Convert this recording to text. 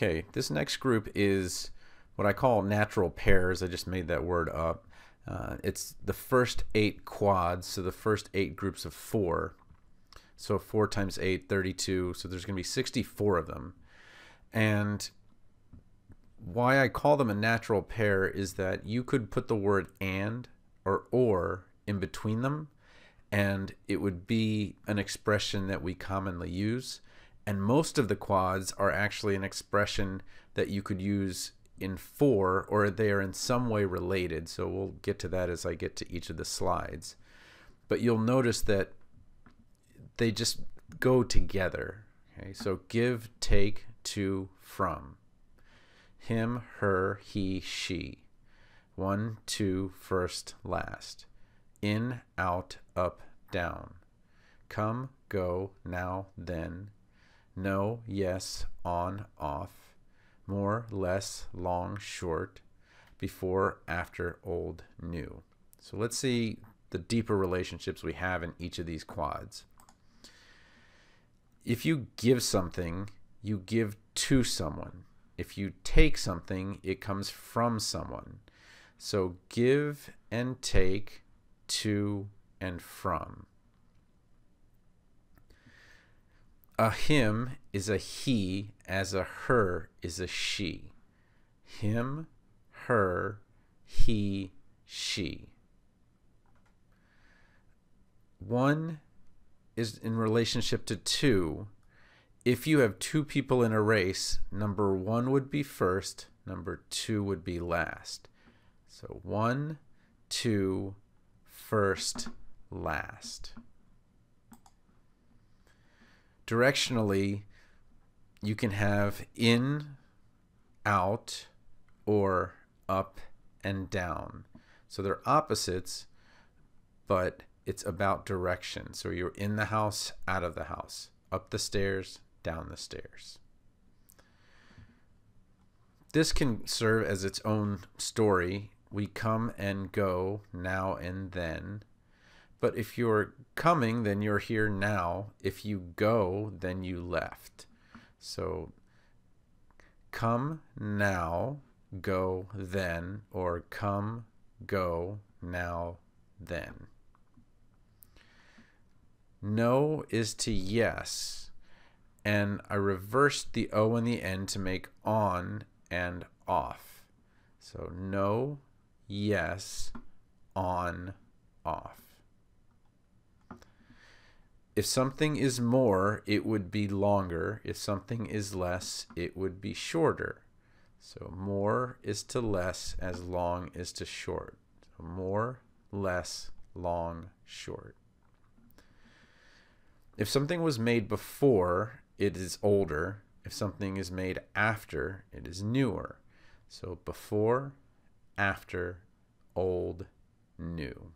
Okay, this next group is what I call natural pairs. I just made that word up. Uh, it's the first eight quads, so the first eight groups of four. So 4 times 8, 32. So there's going to be 64 of them. And why I call them a natural pair is that you could put the word and or or in between them, and it would be an expression that we commonly use. And most of the quads are actually an expression that you could use in four, or they are in some way related. So we'll get to that as I get to each of the slides. But you'll notice that they just go together. Okay, so give, take, to, from. Him, her, he, she. One, two, first, last. In, out, up, down. Come, go, now, then. No, yes, on, off. More, less, long, short. Before, after, old, new. So let's see the deeper relationships we have in each of these quads if you give something, you give to someone. If you take something, it comes from someone. So give and take to and from. A him is a he, as a her is a she. Him, her, he, she. One is in relationship to two. If you have two people in a race, number one would be first, number two would be last. So one, two, first, last. Directionally, you can have in, out, or up and down. So they're opposites, but it's about direction. So you're in the house, out of the house, up the stairs, down the stairs. This can serve as its own story. We come and go now and then. But if you're coming, then you're here now. If you go, then you left. So come now, go then, or come, go, now, then. No is to yes. And I reversed the O and the N to make on and off. So no, yes, on, off. If something is more, it would be longer. If something is less, it would be shorter. So more is to less as long is to short. So more, less, long, short. If something was made before, it is older. If something is made after, it is newer. So before, after, old, new.